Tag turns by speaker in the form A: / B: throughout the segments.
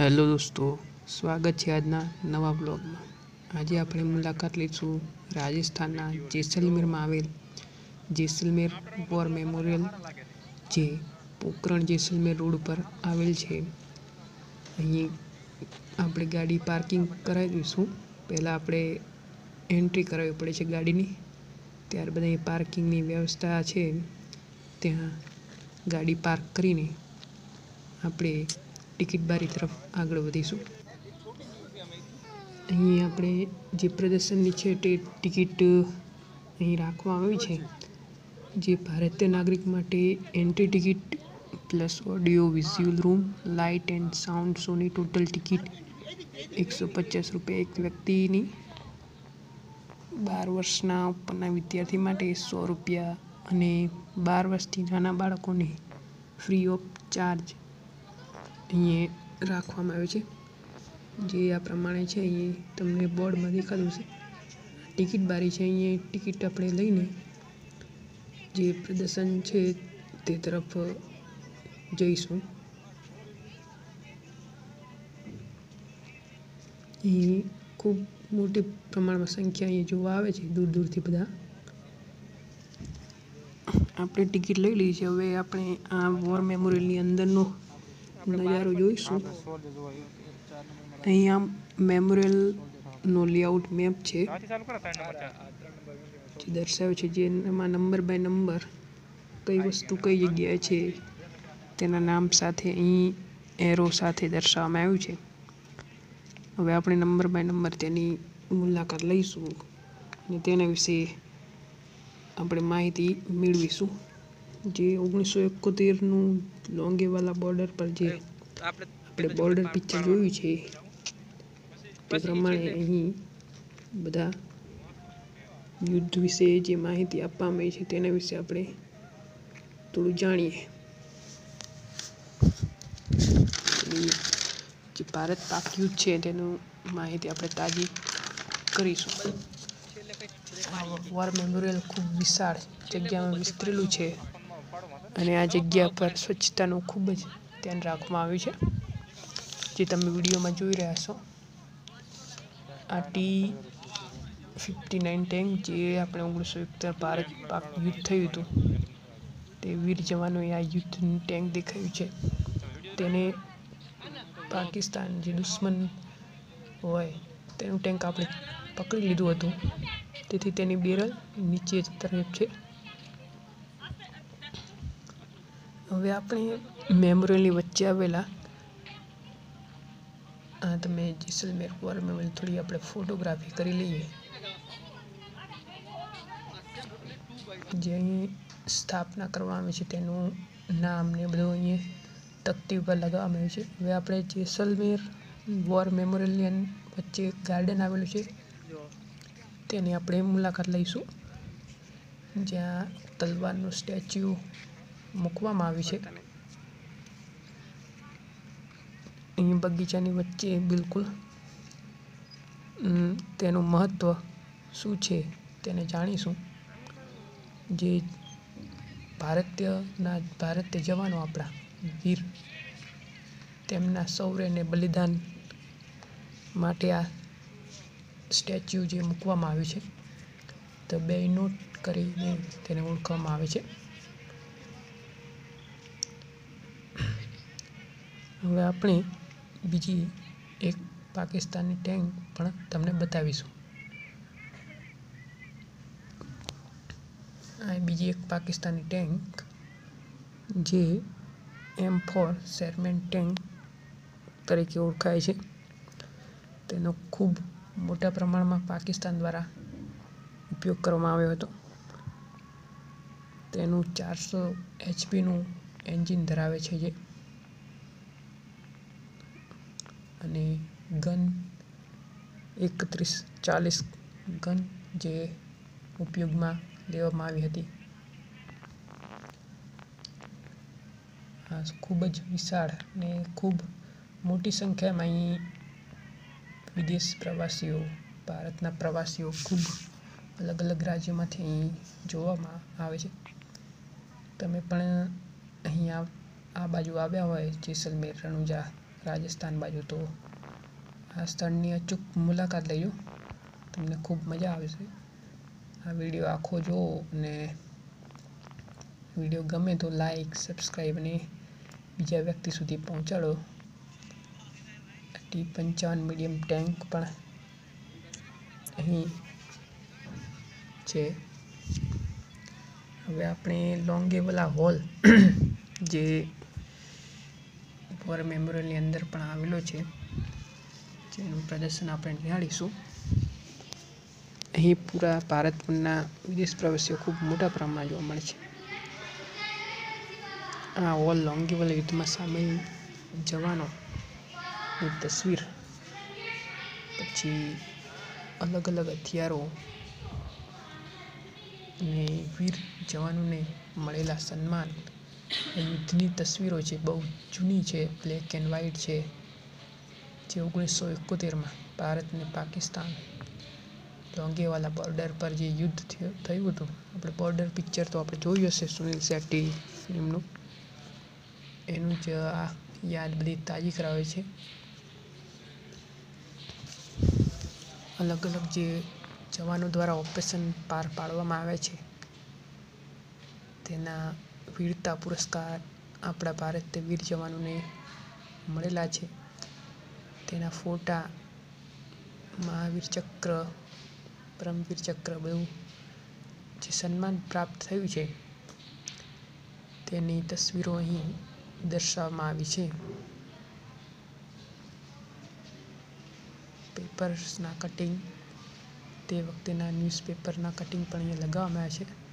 A: Hello દોસ્તો, સ્વાગત છે આજના નવા બ્લોગમાં. આજે આપણે મુલાકાત લઈશું રાજસ્થાનના જેસલમેરમાં આવેલ જેસલમેર વોર મેમોરિયલ, જે પોકરણ જેસલમેર રોડ પર આવેલ છે. અહીં આપણે ગાડી પાર્કિંગ કરાવી દઈશું. પહેલાં આપણે એન્ટ્રી કરાવવી પડે છે ગાડીની. ત્યારબાદ અહીં પાર્કિંગની વ્યવસ્થા છે. ત્યાં ગાડી પાર્ક કરીને આપણે ટિકિટ બારી તરફ આગળ વધીશું. અહીં આપણે જે પ્રદર્શનની છે તે ટિકિટ અહીં રાખવામાં આવી છે. જે ભારતીય નાગરિક માટે entry ticket plus audio, visual room, light and sound શોની ટોટલ ટિકિટ એકસો પચાસ રૂપિયા એક વ્યક્તિની. બાર વર્ષના ઉપરના વિદ્યાર્થી માટે સો રૂપિયા અને બાર વર્ષથી નાના બાળકોને ફ્રી ઓફ ચાર્જ અહીંયા રાખવામાં આવે છે. જે આ પ્રમાણે છે, અહીં તમને બોર્ડમાં દેખાતું છે. ટિકિટ બારી છે, અહીંયા ટિકિટ આપણે લઈને જે પ્રદર્શન છે તે તરફ જઈશું. અહીં ખૂબ મોટી પ્રમાણમાં સંખ્યા અહીંયા જોવા આવે છે, દૂર દૂરથી બધા. આપણે ટિકિટ લઈ લીધી છે હવે આપણે આ વોર મેમોરિયલની અંદરનો નજારો જોઈશું અહીં આમ મેમોરિયલનો લેઆઉટ મેપ છે જે દર્શાવે છે જેમાં નંબર બાય નંબર કઈ વસ્તુ કઈ જગ્યાએ છે તેના નામ સાથે અહીં એરો સાથે દર્શાવવામાં આવ્યું છે હવે આપણે નંબર બાય નંબર તેની મુલાકાત લઈશું અને તેના વિશે આપણે માહિતી મેળવીશું જે ઓગણીસો એકોતેરનું લોંગેવાલા બોર્ડર પર જે આપણે બોર્ડર પિક્ચર જોયું છે તે પ્રમાણે અહીં બધા યુદ્ધ વિશે જે માહિતી આપવામાં આવી છે તેના વિશે આપણે થોડું જાણીએ. જે ભારત પાક યુદ્ધ છે તેનું માહિતી આપણે તાજી કરીશું. વોર મેમોરિયલ ખૂબ વિશાળ જગ્યામાં વિસ્તરેલું છે. અને આ જગ્યા પર સ્વચ્છતાનું ખૂબ જ ધ્યાન રાખવામાં આવ્યું છે, જે તમે વિડીયોમાં જોઈ રહ્યા છો. આ ટી ફિફ્ટી નાઇન ટેન્ક જે આપણે ઓગણીસો એકતર ભારત પાક યુદ્ધ થયું હતું, તે વીર જવાનોએ આ યુદ્ધનું ટેન્ક દેખાયું છે. તેને પાકિસ્તાન જે દુશ્મન હોય, તેનું ટેન્ક આપણે પકડી લીધું હતું. તેથી તેની બેરલ નીચે તરફ છે. હવે આપણે મેમોરિયલની વચ્ચે આવેલા, આ તમે જેસલમેર વોર મેમોરિયલ થોડી આપણે ફોટોગ્રાફી કરી લઈએ. જે અહીં સ્થાપના કરવામાં આવી છે તેનું નામ ને બધું અહીંયા તકતી ઉપર લગાવવામાં આવ્યું છે. હવે આપણે જેસલમેર વોર મેમોરિયલની વચ્ચે ગાર્ડન આવેલું છે. તેની આપણે મુલાકાત લઈશું. જ્યાં તલવારનું સ્ટેચ્યુ મૂકવામાં આવી છે. અહીં બગીચાની વચ્ચે બિલકુલ તેનું મહત્ત્વ શું છે તેને જાણીશું. જે ભારતીયના ભારતીય જવાનો આપણા વીર તેમના સૌર્યને બલિદાન માટે આ સ્ટેચ્યુ જે મૂકવામાં આવ્યું છે તો બે નોટ કરીને તેને ઓળખવામાં આવે છે. હવે આપણે બીજી એક પાકિસ્તાની ટેન્ક પણ તમને બતાવીશું. આ બીજી એક પાકિસ્તાની ટેન્ક જે એમ ફોર શેરમેન ટેન્ક તરીકે ઓળખાય છે. તેનો ખૂબ મોટા પ્રમાણમાં પાકિસ્તાન દ્વારા ઉપયોગ કરવામાં આવ્યો હતો. તેનું ચારસો એચપીનું એન્જિન ધરાવે છે જે અને ગન એકત્રીસ ચાલીસ ગન જે ઉપયોગમાં લેવામાં આવી હતી. આ ખૂબ જ વિશાળ અને ખૂબ મોટી સંખ્યામાં અહીં વિદેશ પ્રવાસીઓ, ભારતના પ્રવાસીઓ ખૂબ અલગ અલગ રાજ્યોમાંથી અહીં જોવામાં આવે છે. તમે પણ અહીં આ બાજુ આવ્યા હોય જેસલમેર, રણુજા રાજસ્થાન બાજુ તો આ સ્થળની અચૂક મુલાકાત લેજો તમને ખૂબ મજા આવશે. આ વીડિયો આખો જુઓ અને વીડિયો ગમે તો લાઈક સબસ્ક્રાઈબ અને બીજા વ્યક્તિ સુધી પહોંચાડો. ટી પંચાવન મીડિયમ ટેન્ક પણ અહીં છે. હવે આપણે લોંગેવલા હોલ જે વોર મેમોરિયલની અંદર પણ આવેલો છે. જેનું પ્રદર્શન આપણે નિહાળીશું. અહીં પૂરા ભારતના વિદેશ પ્રવાસીઓ ખૂબ મોટા પ્રમાણમાં જોવા મળે છે. આ ઓલ લોંગીવલ યુદ્ધમાં સામેલ જવાનોની તસવીર. પછી અલગ અલગ હથિયારો અને વીર જવાનોને મળેલા સન્માન. યુદ્ધની તસવીરો છે, બહુ જૂની છે બ્લેક એન્ડ વ્હાઇટ છે, જે ઓગણીસો એકોતેરમાં ભારત અને પાકિસ્તાન લોંગેવાલા બોર્ડર પર જે યુદ્ધ થયું હતું. આપણે બોર્ડર પિક્ચર તો આપણે જોયું હશે, સુનિલ શેટ્ટી ફિલ્મનું એનું જ આ યાદ બધી તાજી કરાવે છે. અલગ અલગ જે જવાનો દ્વારા ઓપરેશન પાર પાડવામાં આવે છે, તેના વીરતા પુરસ્કાર આપણા ભારતીય વીર જવાનોને મળેલા છે. તેના ફોટા, મહાવીર ચક્ર, પરમવીર ચક્ર બધું જે સન્માન પ્રાપ્ત થયું છે, તેની તસવીરો અહીં દર્શાવવામાં આવી છે. પેપર્સના કટિંગ, તે વખતેના ન્યૂઝપેપરના કટિંગ પણ અહીંયા લગાવવામાં આવ્યા છે.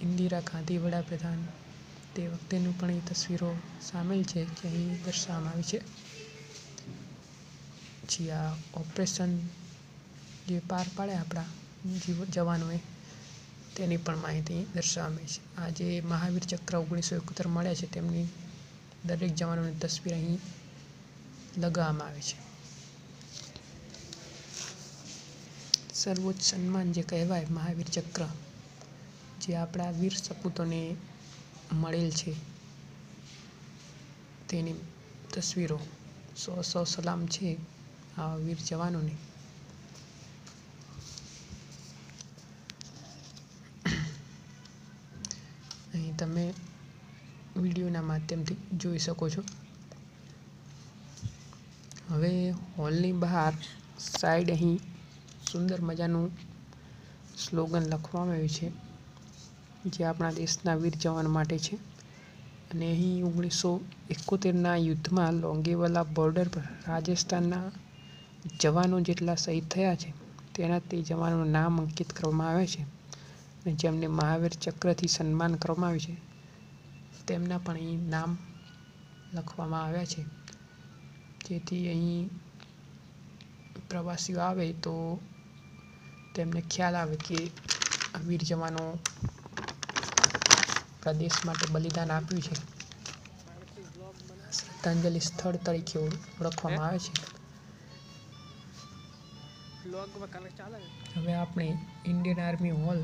A: ઇન્દિરા ગાંધી વડાપ્રધાન તે વખતેનું પણ એ તસવીરો સામેલ છે જે અહીં દર્શાવવામાં આવી છે. પછી આ ઓપરેશન જે પાર પાડે આપણા જીવ જવાનોએ તેની પણ માહિતી દર્શાવવામાં છે. આ જે મહાવીર ચક્ર ઓગણીસો એકોતેર મળ્યા છે તેમની દરેક જવાનોની તસવીર અહીં લગાવવામાં આવે છે. સર્વોચ્ચ સન્માન જે કહેવાય મહાવીર ચક્ર જે આપણા વીર સપૂતોને મળેલ છે, તેની તસવીરો સો સો સલામ છે આ વીર જવાનોને. અહીં તમે વિડીયોના માધ્યમથી જોઈ શકો છો. હવે હોલની બહાર સાઈડ અહીં સુંદર મજાનું સ્લોગન લખવામાં આવ્યું છે. જે આપણા દેશના વીર જવાન માટે છે. અને અહીં ઓગણીસો એકોતેરના યુદ્ધમાં લોંગેવાલા બોર્ડર પર રાજસ્થાનના જવાનો જેટલા શહીદ થયા છે, તેના તે જવાનોનું નામ અંકિત કરવામાં આવે છે અને જેમને મહાવીર ચક્રથી સન્માન કરવામાં આવ્યું છે. તેમના પણ અહીં નામ લખવામાં આવ્યા છે. જેથી અહીં પ્રવાસીઓ આવે તો તેમને ખ્યાલ આવે કે વીર જવાનો આપણા દેશ માટે બલિદાન આપ્યું છે. શ્રદ્ધાંજલિ સ્થળ તરીકે ઓળખવામાં આવે છે. હવે આપણે ઇન્ડિયન આર્મી હોલ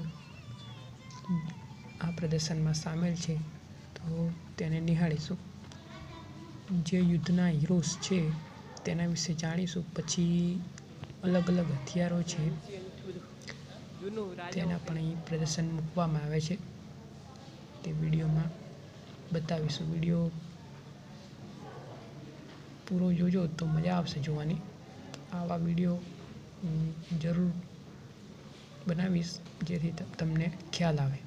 A: આ પ્રદર્શનમાં સામેલ છે. તો તેને નિહાળીશું. જે યુદ્ધના હીરોઝ છે, તેના વિશે જાણીશું. પછી અલગ અલગ હથિયારો છે. તેના પણ અહીં પ્રદર્શન મૂકવામાં આવે છે. તે વિડીયોમાં બતાવીશું. વીડિયો પૂરો જોજો તો મજા આવશે જોવાની. આવા વીડિયો જરૂર બનાવીશ જેથી તમને ખ્યાલ આવે.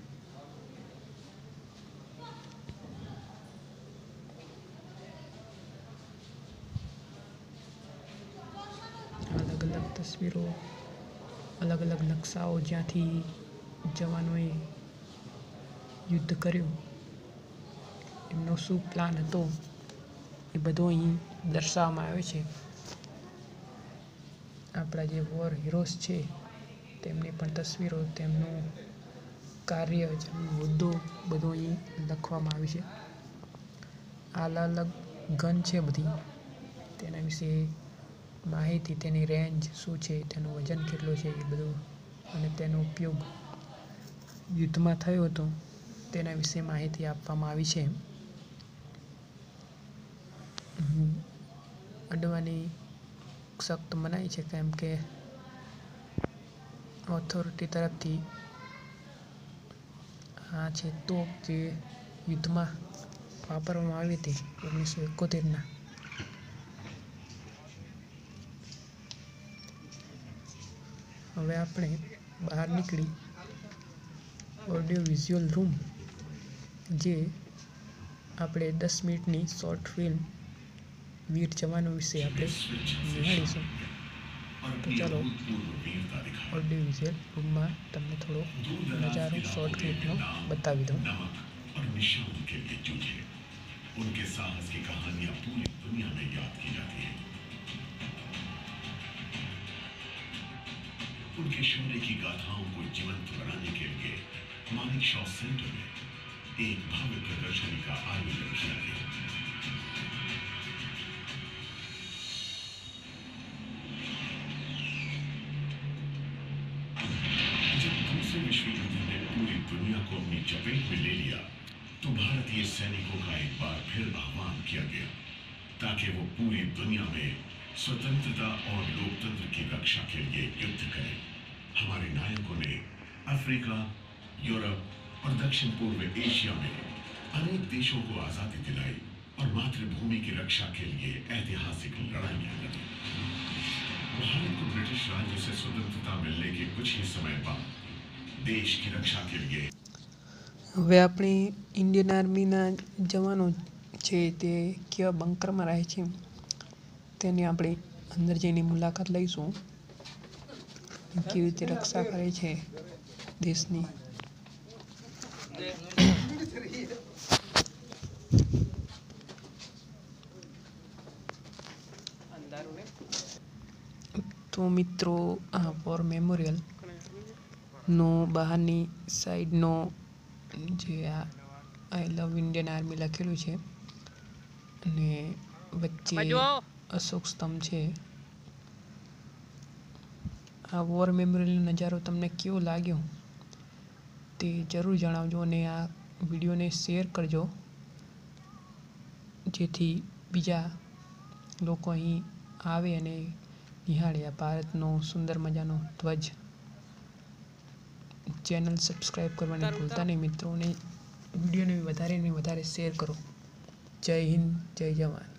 A: અલગ અલગ તસવીરો અલગ અલગ નકશાઓ જ્યાંથી જવાનોએ યુદ્ધ કર્યું. એમનો શું પ્લાન હતો એ બધું અહીં દર્શાવવામાં આવે છે. આપણા જે વોર હીરોઝ છે, તેમની પણ તસવીરો, તેમનું કાર્ય જેમનો મુદ્દો બધો અહીં લખવામાં આવ્યું છે. આલ અલગ ગન છે બધી. તેના વિશે માહિતી, તેની રેન્જ શું છે, તેનું વજન કેટલું છે એ બધું અને તેનો ઉપયોગ યુદ્ધમાં થયો હતો. તેના વિશે માહિતી આપવામાં આવી છે. અડવાની સખ્ત મનાઈ છે કેમ કે ઓથોરિટી તરફથી આ છે તોપ જે યુદ્ધમાં વાપરવામાં આવી હતી ઓગણીસો એકોતેરના. હવે આપણે બહાર નીકળી ઓડિયો વિઝ્યુઅલ રૂમ જે આપણે દસ મિનિટની શોર્ટ ફિલ્મ વીર જવાનો વિશે આપણે નિહાળીશું તો ચાલો ઓડિયો વિઝ્યુઅલ રૂમમાં તમને થોડો નજારો શોર્ટ ક્લિપનો બતાવી દઉં
B: और निशान के लिए जूझे उनके साहस की कहानियां पूरी दुनिया में याद की जाती है उनके शौर्य की गाथाओं को जीवंत बनाने के लिए मानिक शॉ सेंटर में एक भव्य प्रदर्शनी का आयोजन किया गया। जब दूसरे विश्व युद्ध ने पूरी दुनिया को अपनी चपेट में ले लिया तो भारतीय सैनिकों का एक बार फिर आह्वान किया गया, ताकि वो पूरी दुनिया में स्वतंत्रता और लोकतंत्र की रक्षा के लिए युद्ध करें। हमारे नायकों ने अफ्रीका, यूरोप और दक्षिण पूर्व एशिया में अनेक देशों को आजादी दिलाई और मातृभूमि की रक्षा के लिए ऐतिहासिक लड़ाइयां लड़ी भारत को ब्रिटिश राज्य से स्वतंत्रता मिलने के कुछ ही समय बाद देश की रक्षा के लिए
A: હવે આપણી ઇન્ડિયન આર્મીના જવાનો છે તે કેવા બંકરમાં રહે છે તેની આપણે અંદર જઈને મુલાકાત લઈશું કેવી રીતે રક્ષા કરે છે દેશની તો મિત્રો આ વોર મેમોરિયલ નો બહારની સાઈડનો જે આ આઈ લવ ઇન્ડિયન આર્મી લખેલું છે અને વચ્ચે અશોક સ્તંભ છે. આ વોર મેમોરિયલનો નજારો તમને કેવો લાગ્યો? તે જરૂર જણાવજો અને આ વિડીયોને શેર કરજો. જેથી બીજા લોકો અહીં આવે અને નિહાળે આ ભારતનો સુંદર મજાનો ધ્વજ. ચેનલ સબસ્ક્રાઈબ કરવાની ભૂલતા નહીં મિત્રોને વિડીયોને વધારે ને વધારે શેર કરો. જય હિન્દ જય જવાન.